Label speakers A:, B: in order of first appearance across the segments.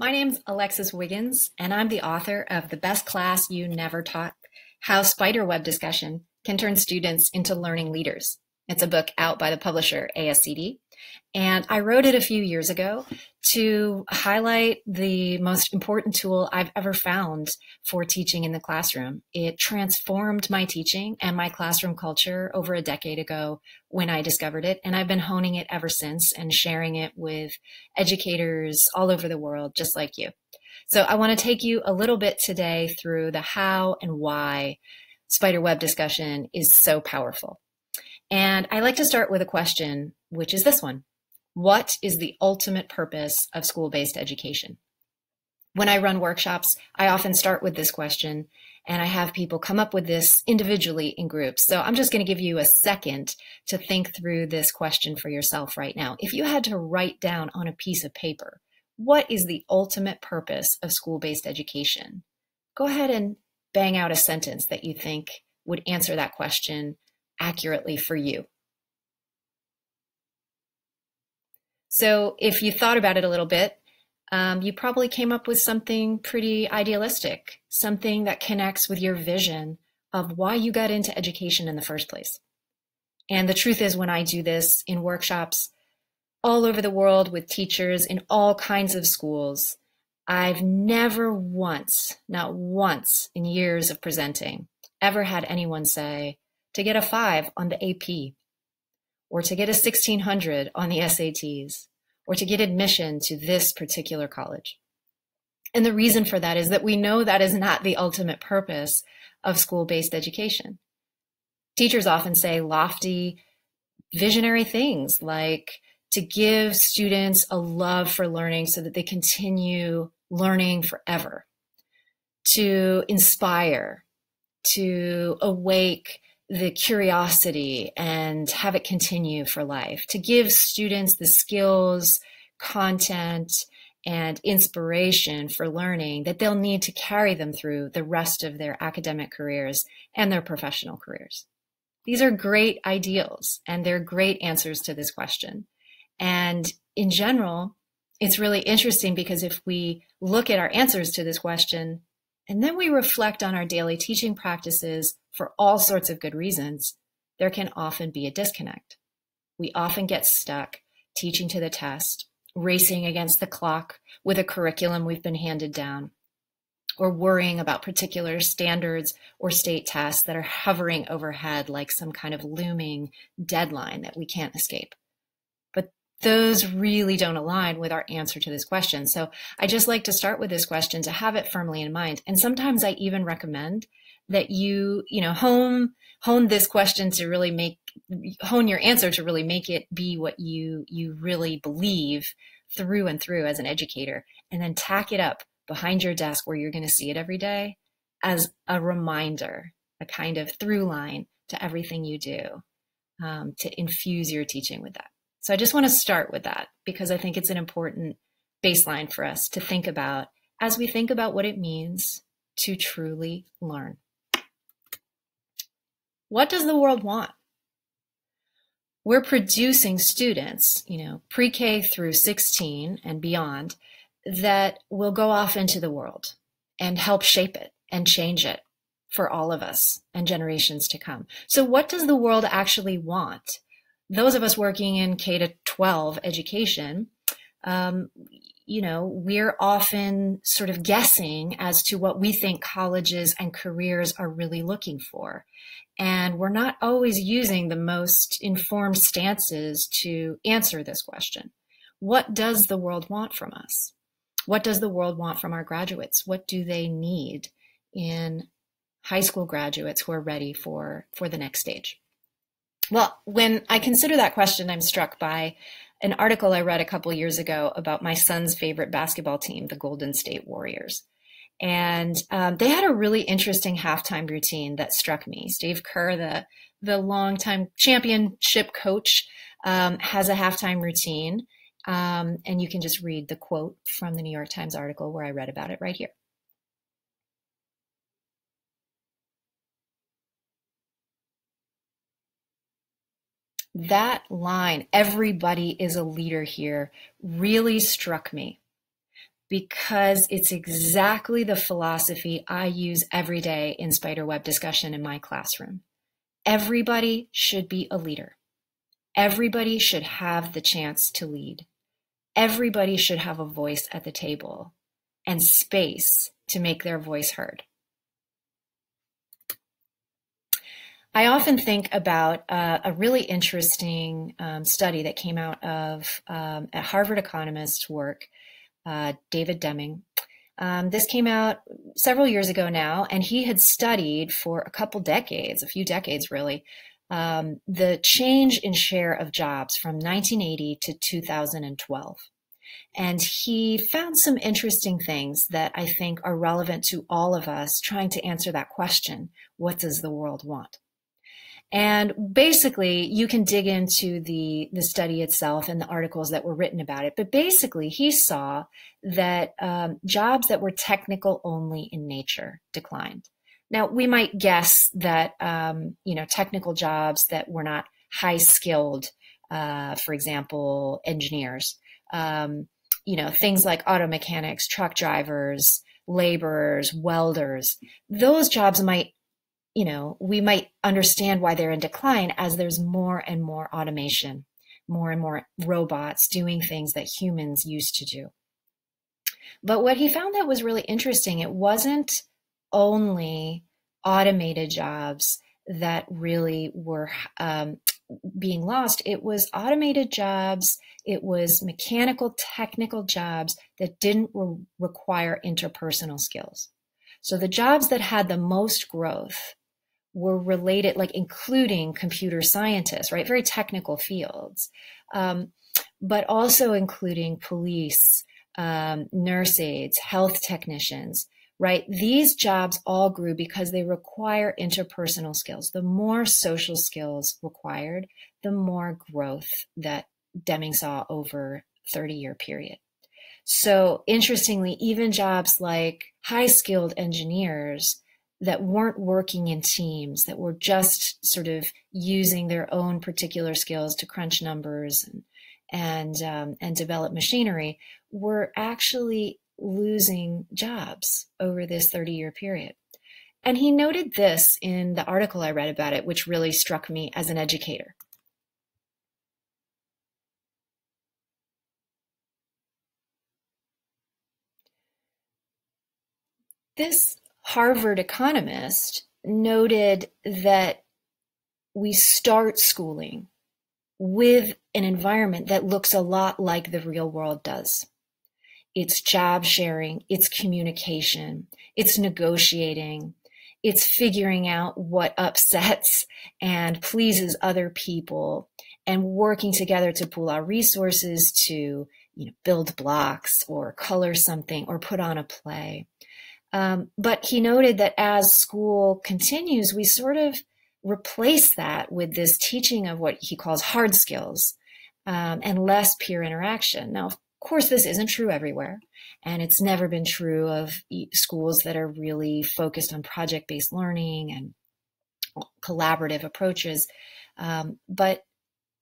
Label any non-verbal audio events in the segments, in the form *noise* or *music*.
A: My name's Alexis Wiggins, and I'm the author of The Best Class You Never Taught How Spiderweb Discussion Can Turn Students into Learning Leaders. It's a book out by the publisher ASCD. And I wrote it a few years ago to highlight the most important tool I've ever found for teaching in the classroom. It transformed my teaching and my classroom culture over a decade ago when I discovered it. And I've been honing it ever since and sharing it with educators all over the world, just like you. So I want to take you a little bit today through the how and why spiderweb discussion is so powerful. And I like to start with a question, which is this one What is the ultimate purpose of school based education? When I run workshops, I often start with this question, and I have people come up with this individually in groups. So I'm just going to give you a second to think through this question for yourself right now. If you had to write down on a piece of paper, what is the ultimate purpose of school based education? Go ahead and bang out a sentence that you think would answer that question accurately for you. So, if you thought about it a little bit, um, you probably came up with something pretty idealistic, something that connects with your vision of why you got into education in the first place. And the truth is, when I do this in workshops all over the world with teachers in all kinds of schools, I've never once, not once in years of presenting, ever had anyone say, to get a five on the AP, or to get a 1600 on the SATs, or to get admission to this particular college. And the reason for that is that we know that is not the ultimate purpose of school based education. Teachers often say lofty, visionary things like to give students a love for learning so that they continue learning forever, to inspire, to awake the curiosity and have it continue for life, to give students the skills, content, and inspiration for learning that they'll need to carry them through the rest of their academic careers and their professional careers. These are great ideals and they're great answers to this question. And in general, it's really interesting because if we look at our answers to this question and then we reflect on our daily teaching practices for all sorts of good reasons, there can often be a disconnect. We often get stuck teaching to the test, racing against the clock with a curriculum we've been handed down, or worrying about particular standards or state tests that are hovering overhead like some kind of looming deadline that we can't escape But those really don't align with our answer to this question. So I just like to start with this question to have it firmly in mind. And sometimes I even recommend that you, you know, hone hone this question to really make hone your answer to really make it be what you you really believe through and through as an educator and then tack it up behind your desk where you're going to see it every day as a reminder, a kind of through line to everything you do um, to infuse your teaching with that. So I just want to start with that because I think it's an important baseline for us to think about as we think about what it means to truly learn. What does the world want? We're producing students, you know, pre K through 16 and beyond, that will go off into the world and help shape it and change it for all of us and generations to come. So, what does the world actually want? those of us working in K to 12 education, um, you know, we're often sort of guessing as to what we think colleges and careers are really looking for. And we're not always using the most informed stances to answer this question. What does the world want from us? What does the world want from our graduates? What do they need in high school graduates who are ready for, for the next stage? Well, when I consider that question, I'm struck by an article I read a couple years ago about my son's favorite basketball team, the Golden State Warriors. And um, they had a really interesting halftime routine that struck me. Steve Kerr, the the longtime championship coach, um, has a halftime routine, um, and you can just read the quote from the New York Times article where I read about it right here. That line, everybody is a leader here, really struck me. because it's exactly the philosophy I use every day in spiderweb discussion in my classroom. Everybody should be a leader. Everybody should have the chance to lead. Everybody should have a voice at the table and space to make their voice heard. I often think about uh, a really interesting um, study that came out of um, a Harvard economist's work, uh, David Deming. Um, this came out several years ago now, and he had studied for a couple decades, a few decades really, um, the change in share of jobs from 1980 to 2012. And he found some interesting things that I think are relevant to all of us trying to answer that question what does the world want? And basically, you can dig into the, the study itself and the articles that were written about it. But basically, he saw that um, jobs that were technical only in nature declined. Now, we might guess that, um, you know, technical jobs that were not high skilled, uh, for example, engineers, um, you know, things like auto mechanics, truck drivers, laborers, welders, those jobs might you know, we might understand why they're in decline as there's more and more automation, more and more robots doing things that humans used to do. But what he found that was really interesting, it wasn't only automated jobs that really were um, being lost. It was automated jobs, it was mechanical, technical jobs that didn't re- require interpersonal skills. So the jobs that had the most growth were related, like including computer scientists, right? Very technical fields, um, but also including police, um, nurse aides, health technicians, right? These jobs all grew because they require interpersonal skills. The more social skills required, the more growth that Deming saw over 30 year period. So interestingly, even jobs like high skilled engineers that weren't working in teams, that were just sort of using their own particular skills to crunch numbers and and, um, and develop machinery, were actually losing jobs over this 30 year period. And he noted this in the article I read about it, which really struck me as an educator. This Harvard economist noted that we start schooling with an environment that looks a lot like the real world does. It's job sharing, it's communication, it's negotiating, it's figuring out what upsets and pleases other people and working together to pool our resources to you know build blocks or color something or put on a play um, but he noted that as school continues, we sort of replace that with this teaching of what he calls hard skills um, and less peer interaction. Now, of course, this isn't true everywhere, and it's never been true of schools that are really focused on project based learning and collaborative approaches. Um, but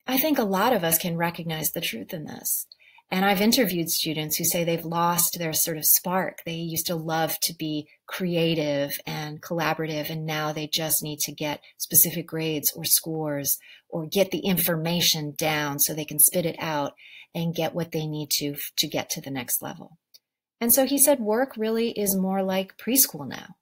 A: I think a lot of us can recognize the truth in this. And I've interviewed students who say they've lost their sort of spark. They used to love to be creative and collaborative, and now they just need to get specific grades or scores or get the information down so they can spit it out and get what they need to to get to the next level. And so he said work really is more like preschool now.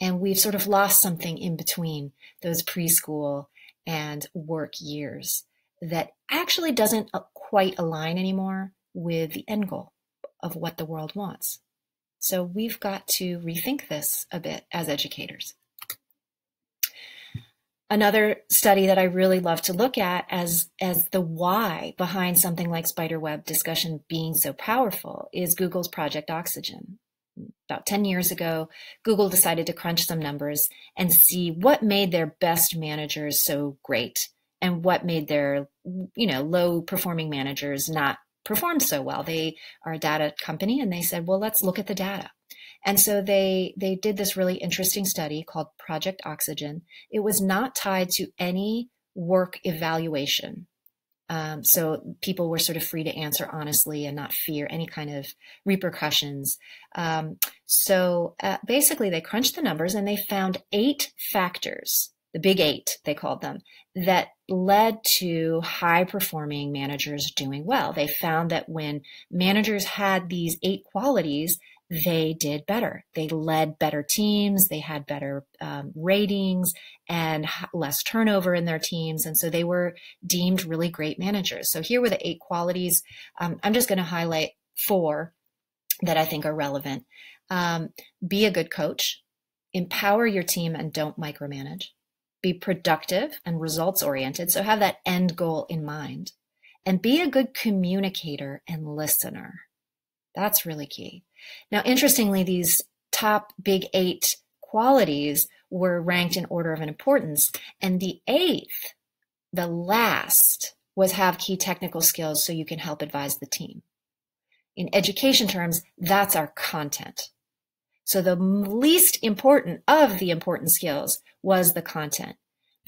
A: And we've sort of lost something in between those preschool and work years that actually doesn't uh, quite align anymore with the end goal of what the world wants. So we've got to rethink this a bit as educators. Another study that I really love to look at as, as the why behind something like spiderweb discussion being so powerful is Google's Project Oxygen. About 10 years ago, Google decided to crunch some numbers and see what made their best managers so great and what made their you know low performing managers not performed so well. They are a data company and they said, well, let's look at the data. And so they they did this really interesting study called Project Oxygen. It was not tied to any work evaluation. Um, so people were sort of free to answer honestly and not fear any kind of repercussions. Um, so uh, basically, they crunched the numbers and they found eight factors, the big eight, they called them, that led to high performing managers doing well. They found that when managers had these eight qualities, they did better. They led better teams, they had better um, ratings and less turnover in their teams. And so they were deemed really great managers. So here were the eight qualities. Um, I'm just going to highlight four that I think are relevant. Um, be a good coach, empower your team and don't micromanage, be productive and results oriented. So have that end goal in mind, and be a good communicator and listener. That's really key. Now, interestingly, these top big eight qualities were ranked in order of importance. And the eighth, the last, was have key technical skills so you can help advise the team. In education terms, that's our content. So the least important of the important skills was the content.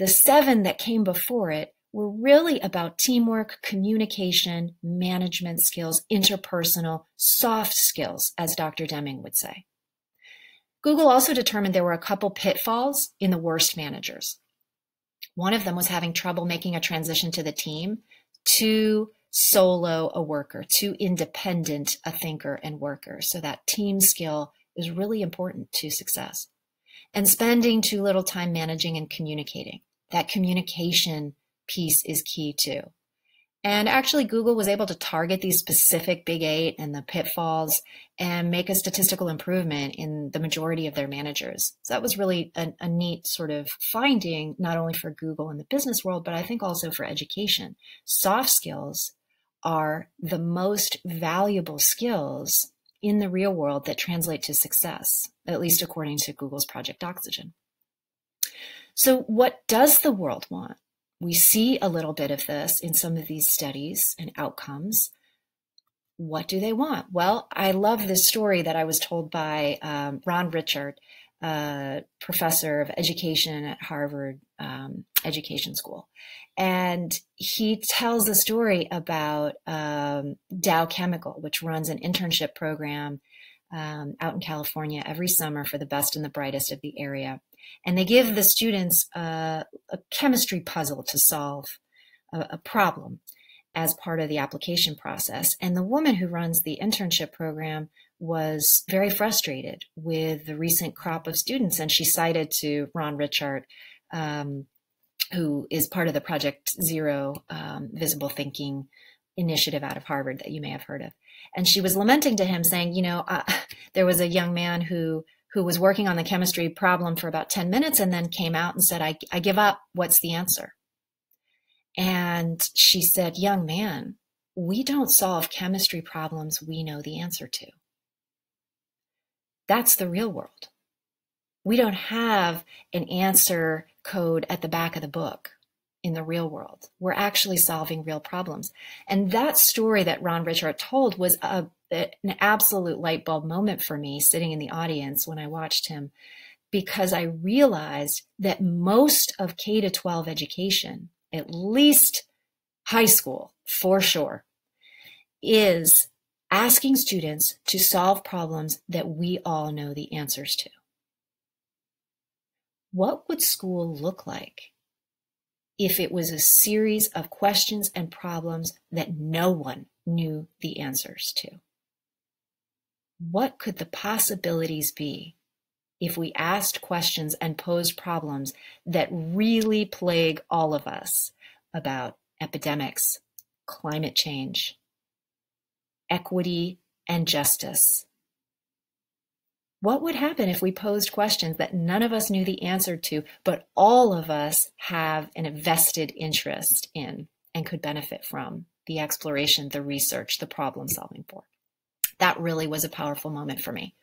A: The seven that came before it were really about teamwork, communication, management skills, interpersonal, soft skills, as Dr. Deming would say. Google also determined there were a couple pitfalls in the worst managers. One of them was having trouble making a transition to the team, too solo a worker, too independent a thinker and worker. So that team skill is really important to success. And spending too little time managing and communicating. That communication piece is key too. And actually, Google was able to target these specific big eight and the pitfalls and make a statistical improvement in the majority of their managers. So that was really a, a, neat sort of finding, not only for Google in the business world, but I think also for education. Soft skills are the most valuable skills in the real world that translate to success, at least according to Google's Project Oxygen. So, what does the world want? We see a little bit of this in some of these studies and outcomes. What do they want? Well, I love this story that I was told by um, Ron Ritchhart, uh, professor of education at Harvard um, Education School. And he tells a story about um, Dow Chemical, which runs an internship program um, out in California every summer for the best and the brightest of the area. And they give the students a, a chemistry puzzle to solve a, a problem as part of the application process. And the woman who runs the internship program was very frustrated with the recent crop of students. And she cited to Ron Ritchhart, um, who is part of the Project Zero um, Visible Thinking initiative out of Harvard that you may have heard of. And she was lamenting to him, saying, You know, uh, *laughs* there was a young man who who was working on the chemistry problem for about 10 minutes and then came out and said, I, I give up. What's the answer? And she said, Young man, we don't solve chemistry problems we know the answer to. That's the real world. We don't have an answer code at the back of the book in the real world. We're actually solving real problems. And that story that Ron Ritchhart told was a, an absolute light bulb moment for me sitting in the audience when I watched him because I realized that most of K to 12 education, at least high school for sure, is asking students to solve problems that we all know the answers to. What would school look like if it was a series of questions and problems that no one knew the answers to. What could the possibilities be if we asked questions and posed problems that really plague all of us about epidemics, climate change, equity, and justice? What would happen if we posed questions that none of us knew the answer to, but all of us have an vested interest in and could benefit from the exploration, the research, the problem solving for? That really was a powerful moment for me.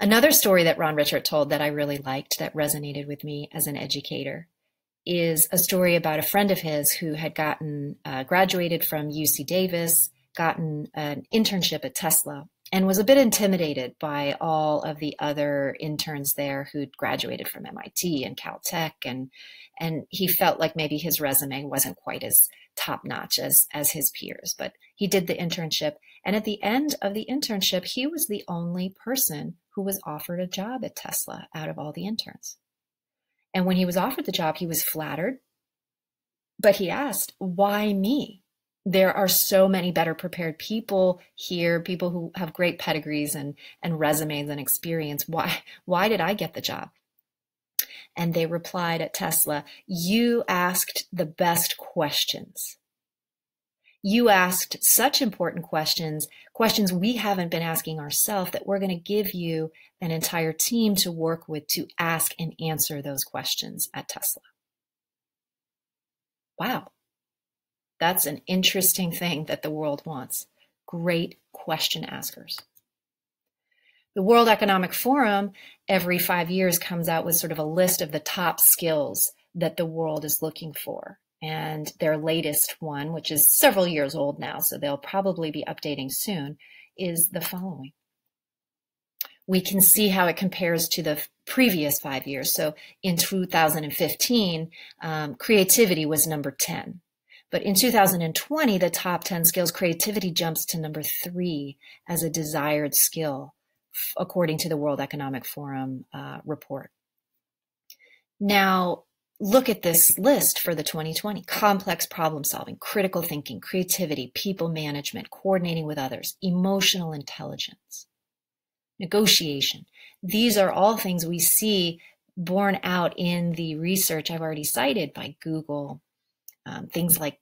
A: Another story that Ron Ritchhart told that I really liked, that resonated with me as an educator, is a story about a friend of his who had gotten uh, graduated from UC Davis, gotten an internship at Tesla, and was a bit intimidated by all of the other interns there who'd graduated from MIT and Caltech and and he felt like maybe his resume wasn't quite as top notch as, as his peers, but he did the internship. And at the end of the internship, he was the only person who was offered a job at Tesla out of all the interns. And when he was offered the job, he was flattered, but he asked, Why me? There are so many better prepared people here, people who have great pedigrees and, and resumes and experience. Why, why did I get the job? And they replied at Tesla, You asked the best questions. You asked such important questions, questions we haven't been asking ourselves, that we're going to give you an entire team to work with to ask and answer those questions at Tesla. Wow. That's an interesting thing that the world wants. Great question askers. The World Economic Forum every five years comes out with sort of a list of the top skills that the world is looking for. And their latest one, which is several years old now, so they'll probably be updating soon, is the following. We can see how it compares to the previous five years. So in 2015, um, creativity was number 10. But in 2020, the top 10 skills, creativity jumps to number three as a desired skill according to the World Economic Forum uh, report. Now, look at this list for the 2020 complex problem solving, critical thinking, creativity, people management, coordinating with others, emotional intelligence, negotiation. These are all things we see borne out in the research I've already cited by Google, um, things like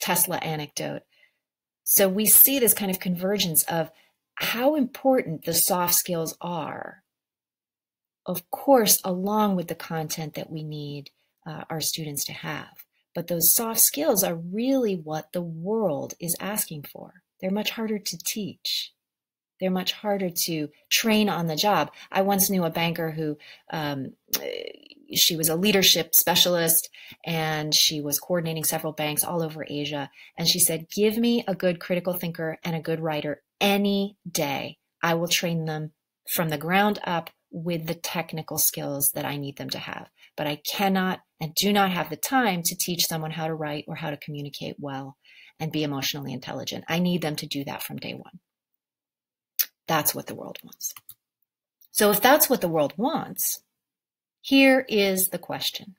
A: Tesla anecdote. So we see this kind of convergence of how important the soft skills are, of course, along with the content that we need uh, our students to have. But those soft skills are really what the world is asking for. They're much harder to teach. They're much harder to train on the job. I once knew a banker who um, she was a leadership specialist and she was coordinating several banks all over Asia. And she said, Give me a good critical thinker and a good writer any day. I will train them from the ground up with the technical skills that I need them to have. But I cannot and do not have the time to teach someone how to write or how to communicate well and be emotionally intelligent. I need them to do that from day one. That's what the world wants. So if that's what the world wants, here is the question.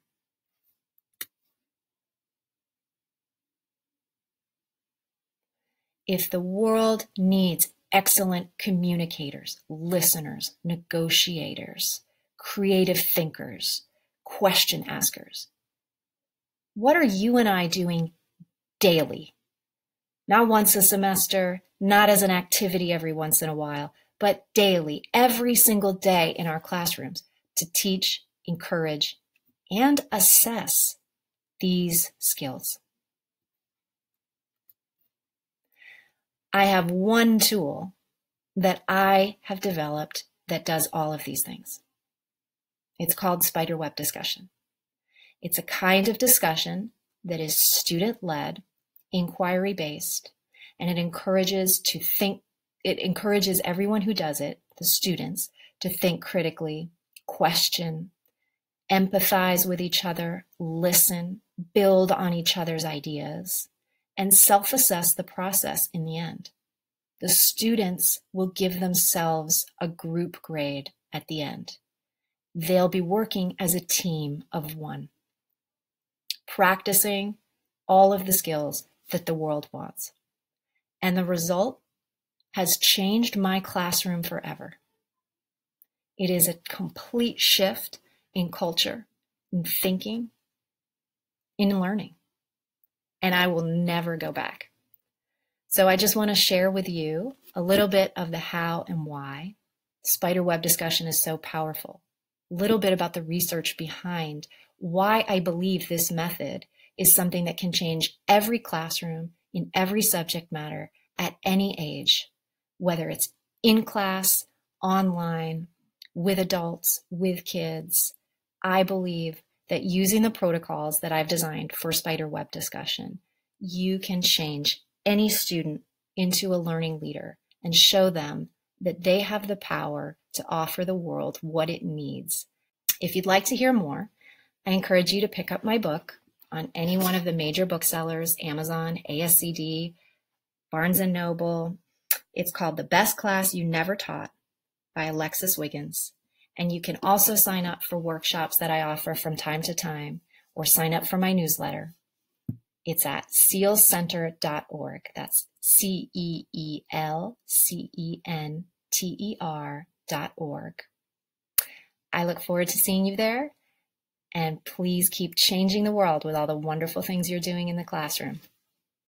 A: If the world needs excellent communicators, listeners, negotiators, creative thinkers, question askers, what are you and I doing daily? Not once a semester, not as an activity every once in a while, but daily, every single day in our classrooms to teach, encourage, and assess these skills. I have one tool that I have developed that does all of these things. It's called spiderweb discussion. It's a kind of discussion that is student led, inquiry based, and it encourages to think, it encourages everyone who does it, the students, to think critically, question, empathize with each other, listen, build on each other's ideas, and self assess the process in the end. The students will give themselves a group grade at the end. They'll be working as a team of one, practicing all of the skills that the world wants. And the mm-hmm. result has changed my classroom forever. It is a complete shift in culture, in thinking, in learning and I will never go back. So I just want to share with you a little bit of the how and why spider web discussion is so powerful. A little bit about the research behind why I believe this method is something that can change every classroom in every subject matter at any age, whether it's in class, online, with adults, with kids. I believe that using the protocols that I've designed for spider web discussion, you can change any student into a learning leader and show them that they have the power to offer the world what it needs. If you'd like to hear more, I encourage you to pick up my book, on any one of the major booksellers Amazon, ASCD, Barnes and Noble. It's called The Best Class You Never Taught by Alexis Wiggins. And you can also sign up for workshops that I offer from time to time or sign up for my newsletter. It's at ceelcenter.org. That's C E E L C E N T E R dot org. I look forward to seeing you there. And please keep changing the world with all the wonderful things you're doing in the classroom.